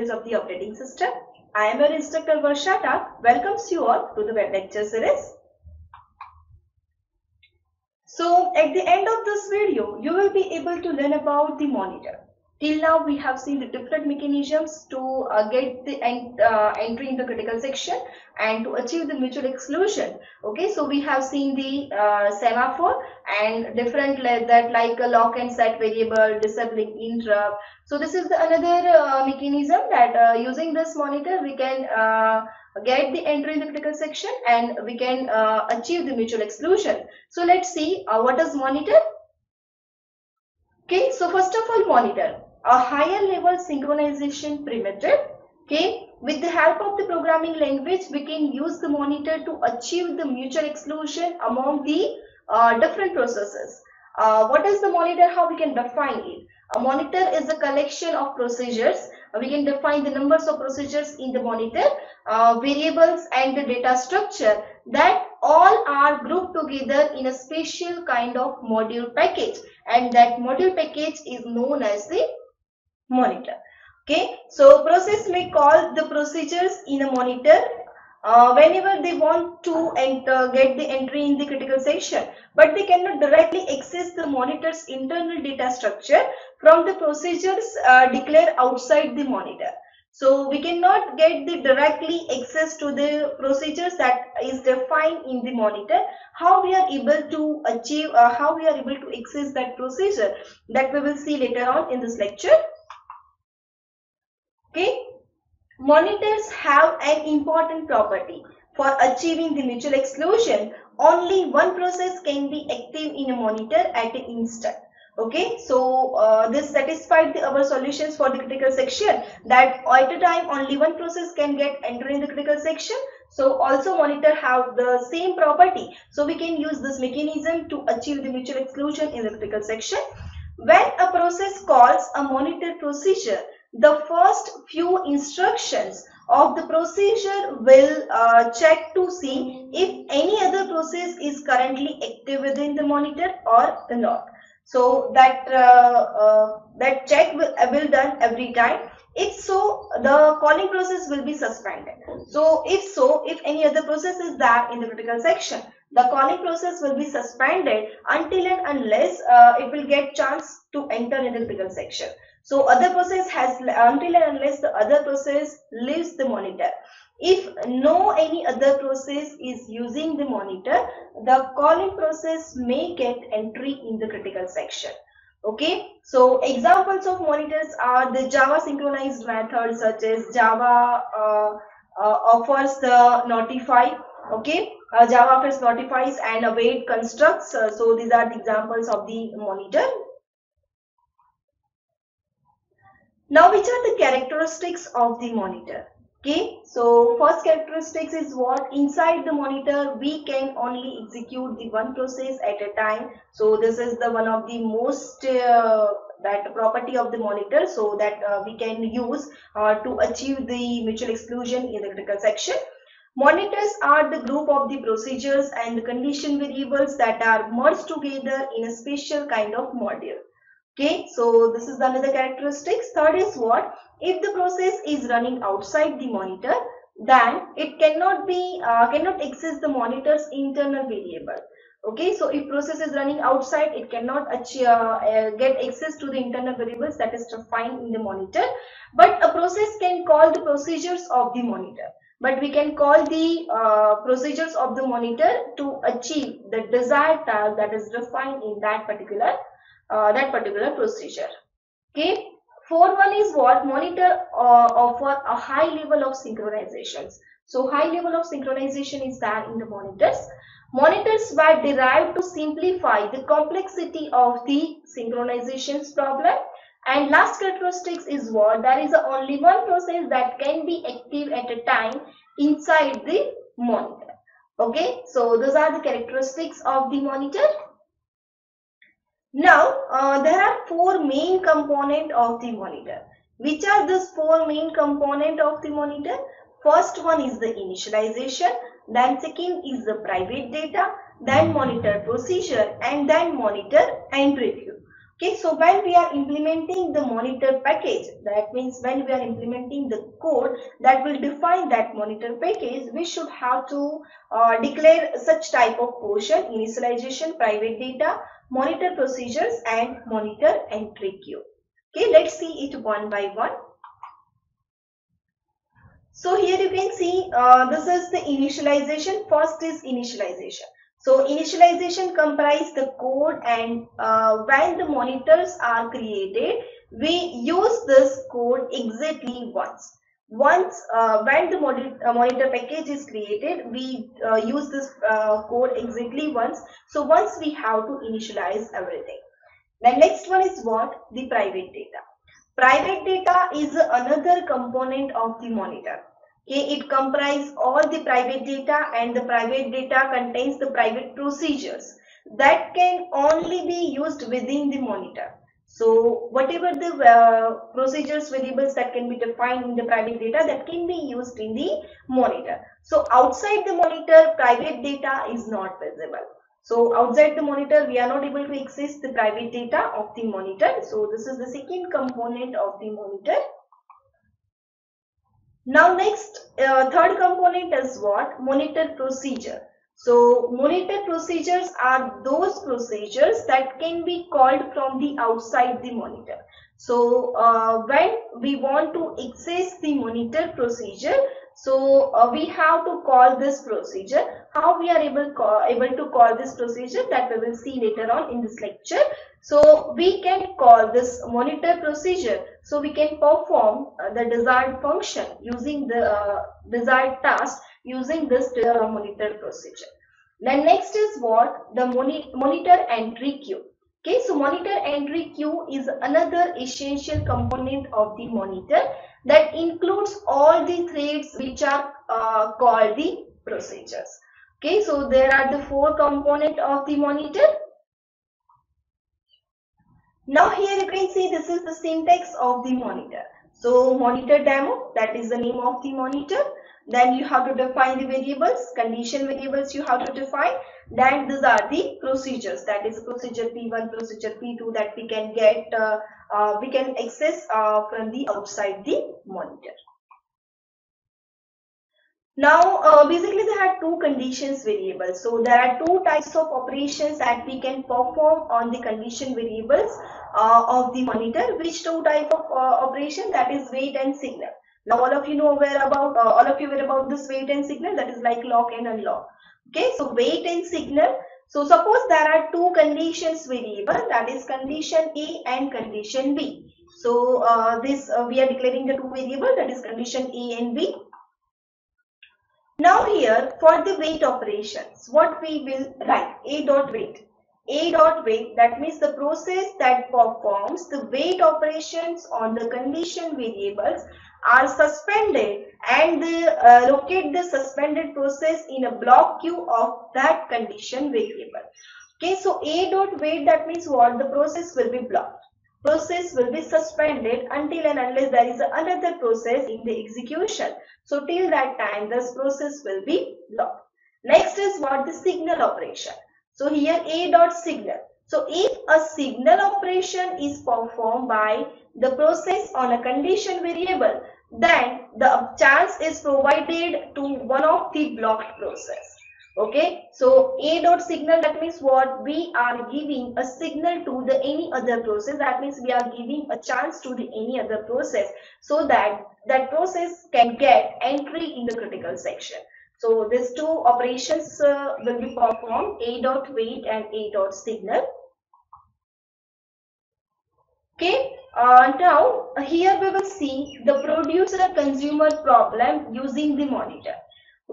series of the operating system. I am your instructor Varsha Tak. Welcomes you all to the web lecture series. So at the end of this video, you will be able to learn about the monitor. Till now, we have seen the different mechanisms to uh, get the ent uh, entry in the critical section and to achieve the mutual exclusion. Okay, so we have seen the uh, semaphore and different that like a lock and set variable, disabling interrupt. So this is the another uh, mechanism that uh, using this monitor we can uh, get the entry in the critical section and we can achieve the mutual exclusion. So let's see what is monitor. Okay, so first of all monitor a higher level synchronization primitive. Okay, with the help of the programming language, we can use the monitor to achieve the mutual exclusion among the uh, different processes. Uh, what is the monitor? How we can define it? A monitor is a collection of procedures. We can define the numbers of procedures in the monitor, uh, variables and the data structure that all are grouped together in a special kind of module package and that module package is known as the monitor okay so process may call the procedures in a monitor uh, whenever they want to enter get the entry in the critical section but they cannot directly access the monitor's internal data structure from the procedures uh, declared outside the monitor. So we cannot get the directly access to the procedures that is defined in the monitor. How we are able to achieve uh, how we are able to access that procedure that we will see later on in this lecture Okay. Monitors have an important property. For achieving the mutual exclusion, only one process can be active in a monitor at an instant. Okay, so uh, this satisfied the, our solutions for the critical section that at a time only one process can get entered in the critical section. So also monitor have the same property. So we can use this mechanism to achieve the mutual exclusion in the critical section. When a process calls a monitor procedure, the first few instructions of the procedure will uh, check to see if any other process is currently active within the monitor or not. So that uh, uh, that check will, uh, will done every time. If so, the calling process will be suspended. So if so, if any other process is there in the critical section, the calling process will be suspended until and unless uh, it will get chance to enter in the critical section. So other process has until and unless the other process leaves the monitor. If no any other process is using the monitor, the calling process may get entry in the critical section. Okay, so examples of monitors are the Java synchronized method such as Java uh, uh, offers the notify. Okay, uh, Java offers notifies and await constructs. Uh, so these are the examples of the monitor Now which are the characteristics of the monitor? Okay, so first characteristics is what inside the monitor we can only execute the one process at a time. So this is the one of the most uh, that property of the monitor so that uh, we can use uh, to achieve the mutual exclusion in the critical section. Monitors are the group of the procedures and the condition variables that are merged together in a special kind of module. Okay, so this is another characteristics. Third is what? If the process is running outside the monitor, then it cannot be uh, cannot access the monitor's internal variable. Okay, so if process is running outside, it cannot achieve, uh, uh, get access to the internal variables that is defined in the monitor. But a process can call the procedures of the monitor. But we can call the uh, procedures of the monitor to achieve the desired task that is defined in that particular uh, that particular procedure. Okay. Fourth one is what monitor uh, offer a high level of synchronizations. So high level of synchronization is there in the monitors. Monitors were derived to simplify the complexity of the synchronizations problem. And last characteristics is what there is only one process that can be active at a time inside the monitor. Okay, so those are the characteristics of the monitor. Now, uh, there are four main component of the monitor. Which are these four main component of the monitor? First one is the initialization, then second is the private data, then monitor procedure and then monitor entry queue. Okay, so when we are implementing the monitor package, that means when we are implementing the code that will define that monitor package, we should have to uh, declare such type of portion, initialization, private data, monitor procedures and monitor entry queue. Okay, let's see it one by one. So here you can see uh, this is the initialization. First is initialization. So initialization comprise the code and uh, when the monitors are created, we use this code exactly once. Once uh, when the uh, monitor package is created, we uh, use this uh, code exactly once. So once we have to initialize everything. The next one is what? The private data. Private data is another component of the monitor. It comprises all the private data and the private data contains the private procedures that can only be used within the monitor. So whatever the uh, procedures variables that can be defined in the private data that can be used in the monitor. So outside the monitor private data is not visible. So outside the monitor we are not able to access the private data of the monitor. So this is the second component of the monitor now next, uh, third component is what? Monitor procedure. So monitor procedures are those procedures that can be called from the outside the monitor. So uh, when we want to access the monitor procedure, so uh, we have to call this procedure. How we are able, able to call this procedure that we will see later on in this lecture. So we can call this monitor procedure. So we can perform uh, the desired function using the uh, desired task using this monitor procedure. Then next is what? The moni monitor entry queue. Okay, so monitor entry queue is another essential component of the monitor that includes all the threads which are uh, called the procedures. Okay, so there are the four component of the monitor now here you can see this is the syntax of the monitor. So monitor demo, that is the name of the monitor. Then you have to define the variables, condition variables you have to define. Then these are the procedures, that is procedure P1, procedure P2 that we can get, uh, uh, we can access uh, from the outside the monitor. Now, uh, basically there are two conditions variables. So there are two types of operations that we can perform on the condition variables uh, of the monitor. Which two type of uh, operation? That is wait and signal. Now all of you know where about, uh, all of you were about this wait and signal that is like lock and unlock. Okay, so wait and signal. So suppose there are two conditions variable that is condition A and condition B. So uh, this uh, we are declaring the two variable that is condition A and B now here for the wait operations, what we will write a dot wait. A dot wait that means the process that performs the wait operations on the condition variables are suspended and uh, locate the suspended process in a block queue of that condition variable. Okay, so A dot wait that means what the process will be blocked process will be suspended until and unless there is another process in the execution. So till that time this process will be blocked. Next is what the signal operation. So here a dot signal. So if a signal operation is performed by the process on a condition variable then the chance is provided to one of the blocked process okay? So a dot signal that means what we are giving a signal to the any other process. That means we are giving a chance to the any other process so that that process can get entry in the critical section. So these two operations uh, will be performed a dot wait and a dot signal. Okay? Uh, now here we will see the producer consumer problem using the monitor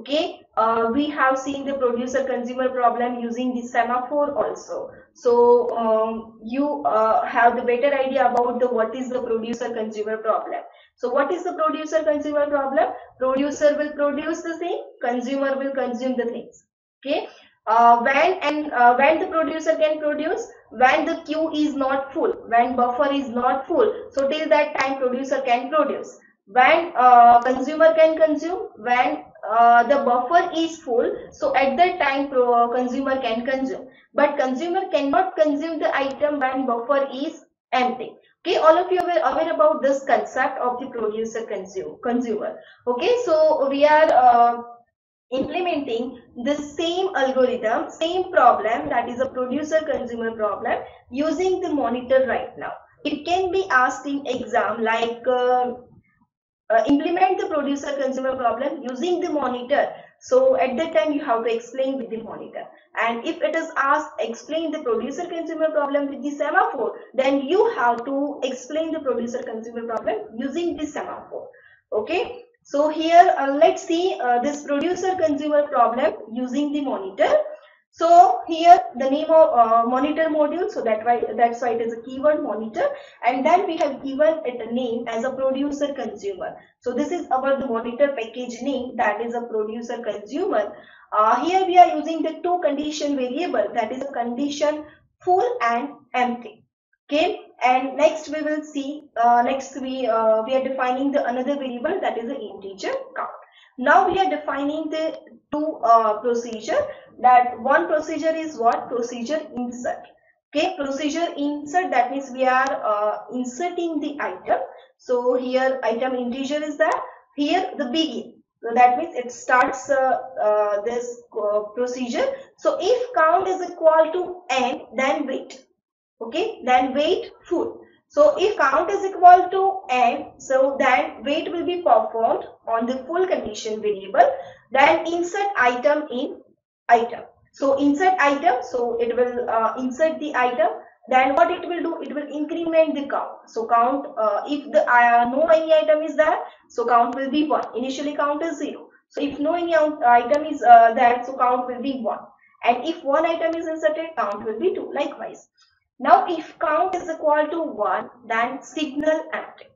okay? Uh, we have seen the producer consumer problem using the semaphore also. So um, you uh, have the better idea about the what is the producer consumer problem. So what is the producer consumer problem? Producer will produce the thing consumer will consume the things. Okay? Uh, when and uh, when the producer can produce? When the queue is not full when buffer is not full. So till that time producer can produce. When uh, consumer can consume? When uh, the buffer is full. So at that time pro, consumer can consume. But consumer cannot consume the item when buffer is empty. Okay all of you are aware about this concept of the producer consume consumer. Okay so we are uh, implementing the same algorithm same problem that is a producer consumer problem using the monitor right now. It can be asked in exam like uh, uh, implement the producer consumer problem using the monitor. So at that time you have to explain with the monitor. And if it is asked explain the producer consumer problem with the semaphore then you have to explain the producer consumer problem using the semaphore. Okay? So here uh, let's see uh, this producer consumer problem using the monitor so here the name of uh, monitor module, so that why that's why it is a keyword monitor, and then we have given it a name as a producer consumer. So this is our the monitor package name that is a producer consumer. Uh, here we are using the two condition variable that is a condition full and empty. Okay, and next we will see uh, next we uh, we are defining the another variable that is the integer count. Now we are defining the two uh, procedure that one procedure is what? Procedure insert. Okay procedure insert that means we are uh, inserting the item. So here item integer is that here the begin. So that means it starts uh, uh, this uh, procedure. So if count is equal to n then wait. Okay then wait full so if count is equal to n so then wait will be performed on the full condition variable then insert item in item. So insert item, so it will uh, insert the item. Then what it will do? It will increment the count. So count, uh, if the uh, no any item is there, so count will be 1. Initially count is 0. So if no any item is uh, there, so count will be 1. And if one item is inserted, count will be 2. Likewise. Now if count is equal to 1, then signal empty.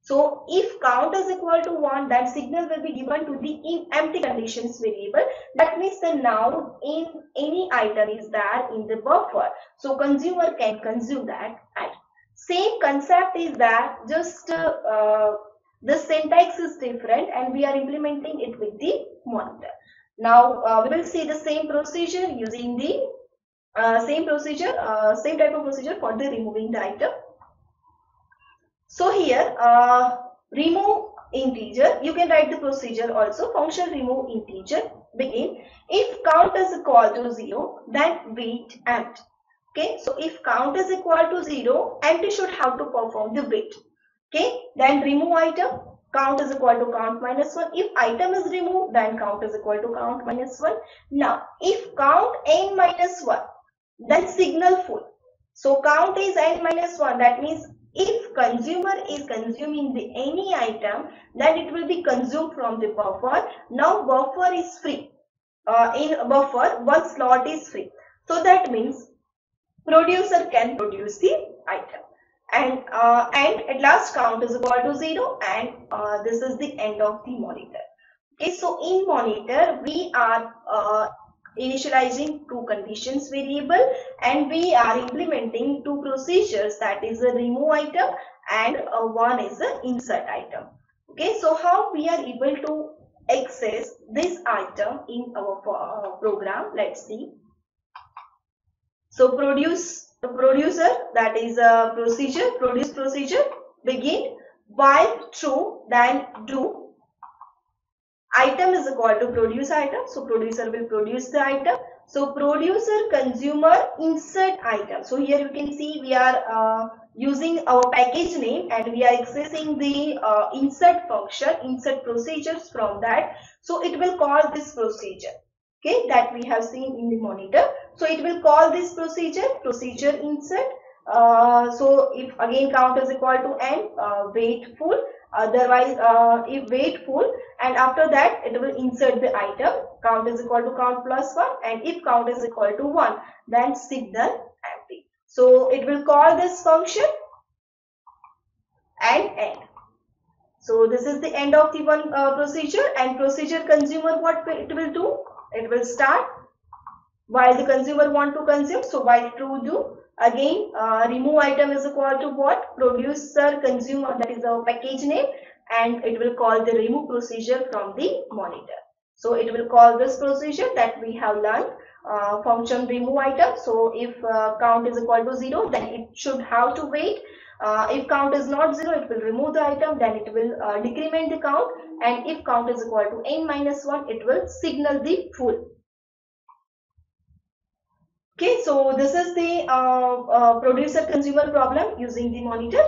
So if count is equal to 1, then signal will be given to the empty conditions variable. That means the now in any item is there in the buffer. So consumer can consume that item. Same concept is that just uh, uh, the syntax is different and we are implementing it with the monitor. Now uh, we will see the same procedure using the uh, same procedure, uh, same type of procedure for the removing the item. So here, uh, remove integer, you can write the procedure also, function remove integer, begin. If count is equal to 0, then wait empty. Okay, so if count is equal to 0, empty should have to perform the wait. Okay, then remove item, count is equal to count minus 1. If item is removed, then count is equal to count minus 1. Now, if count n minus 1, then signal full. So count is n minus 1, that means if consumer is consuming the any item, then it will be consumed from the buffer. Now buffer is free. Uh, in buffer, one slot is free. So that means producer can produce the item. And uh, and at last count is equal to 0 and uh, this is the end of the monitor. Okay, so in monitor we are uh, initializing two conditions variable and we are implementing two procedures. That is a remove item and uh, one is a insert item. Okay so how we are able to access this item in our uh, program? Let's see. So produce the producer that is a procedure produce procedure begin while true then do item is equal to produce item. So producer will produce the item. So producer consumer insert item. So here you can see we are uh, using our package name and we are accessing the uh, insert function insert procedures from that. So it will call this procedure. Okay that we have seen in the monitor. So it will call this procedure procedure insert. Uh, so if again count is equal to n uh, wait full otherwise uh, if wait full and after that it will insert the item. Count is equal to count plus 1 and if count is equal to 1 then signal empty. So it will call this function and end. So this is the end of the one uh, procedure and procedure consumer what it will do? It will start while the consumer want to consume so while true do Again, uh, remove item is equal to what? Producer consumer, that is our package name and it will call the remove procedure from the monitor. So it will call this procedure that we have learned uh, function remove item. So if uh, count is equal to 0 then it should have to wait. Uh, if count is not 0 it will remove the item then it will uh, decrement the count and if count is equal to n minus 1 it will signal the full. Okay, so this is the uh, uh, producer consumer problem using the monitor.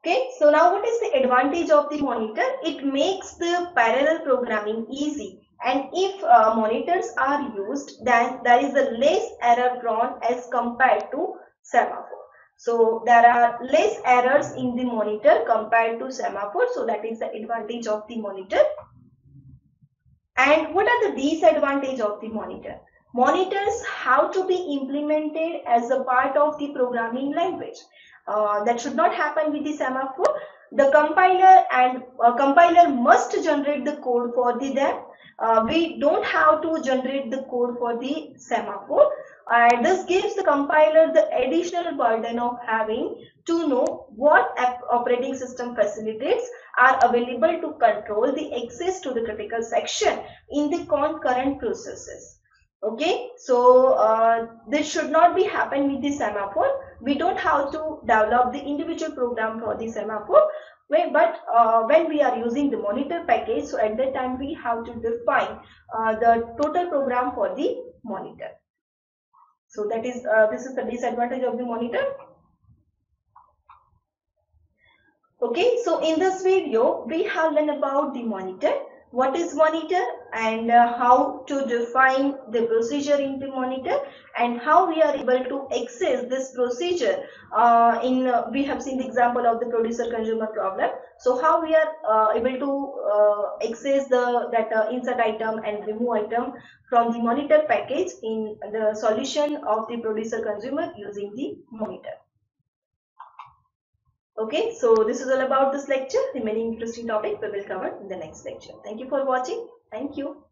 Okay, so now what is the advantage of the monitor? It makes the parallel programming easy and if uh, monitors are used then there is a less error drawn as compared to semaphore. So there are less errors in the monitor compared to semaphore so that is the advantage of the monitor. And what are the disadvantage of the monitor? Monitors have to be implemented as a part of the programming language. Uh, that should not happen with the semaphore. The compiler and uh, compiler must generate the code for the them. Uh, we don't have to generate the code for the semaphore and this gives the compiler the additional burden of having to know what operating system facilities are available to control the access to the critical section in the concurrent processes. Okay? So uh, this should not be happen with the semaphore. We don't have to develop the individual program for the semaphore. But uh, when we are using the monitor package so at that time we have to define uh, the total program for the monitor so that is uh, this is the disadvantage of the monitor. Okay so in this video we have learned about the monitor what is monitor and uh, how to define the procedure in the monitor and how we are able to access this procedure. Uh, in uh, we have seen the example of the producer consumer problem. So how we are uh, able to uh, access the that uh, insert item and remove item from the monitor package in the solution of the producer consumer using the monitor Okay, so this is all about this lecture. Remaining interesting topic we will cover in the next lecture. Thank you for watching. Thank you.